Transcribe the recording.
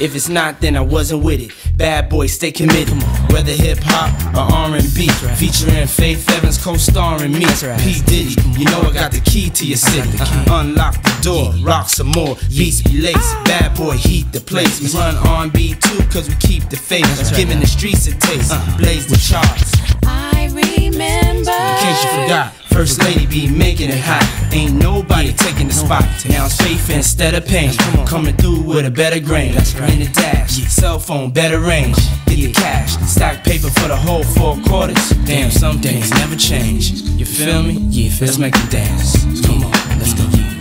If it's not, then I wasn't with it. Bad boy, stay committed. Whether hip hop or R&B, right. featuring Faith Evans co-starring me. Right. P Diddy, you know I got the key to your city. Uh-huh. Unlock the door, rock some more. Beats be laced. Bad boy, heat the place. We run R&B too, cause we keep the faith. Giving the streets a taste. Uh-huh. Blaze the charts. I remember. In case you forgot. First lady be making it hot. Ain't nobody taking spot. Now it's faith instead of pain. Coming through with a better grain. In the dash, cell phone, better range. Get the cash, stack paper for the whole four quarters. Damn, some things never change. You feel me? Yeah, let's make it dance. Come on, let's go.